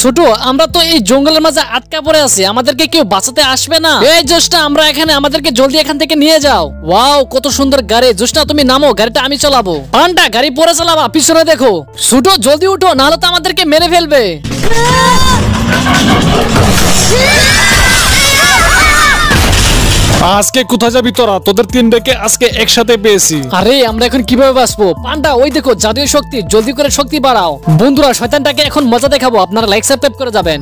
ছোট, আমরা তো এই জঙ্গলের মাঝে আটকা পড়ে আছি, আমাদেরকে কেউ বাঁচাতে আসবে না। এই জোসটা আমরা এখানে আমাদেরকে জলদি এখান থেকে নিয়ে যাও। ওয়াও, কত সুন্দর গাড়ি। জোসটা তুমি নামো, গাড়িটা আমি চালাবো। পান্ডা, গাড়ি পরে চালাবা, পিছনে দেখো। ছোট, জলদি উঠো, নাহলে তো আমাদেরকে মেরে ফেলবে। আজকে কোথায় যাবি তোরা? তোদের তিন ডেকে আজকে একসাথে পেয়েছি। আরে, আমরা এখন কীভাবে বাঁচবো? পান্ডা, ওই দেখো, জাতীয় শক্তি, জলদি করে শক্তি বাড়াও। বন্ধুরা, শয়তানটাকে এখন মজা দেখাবো। আপনারা লাইক সাবস্ক্রাইব করে যাবেন।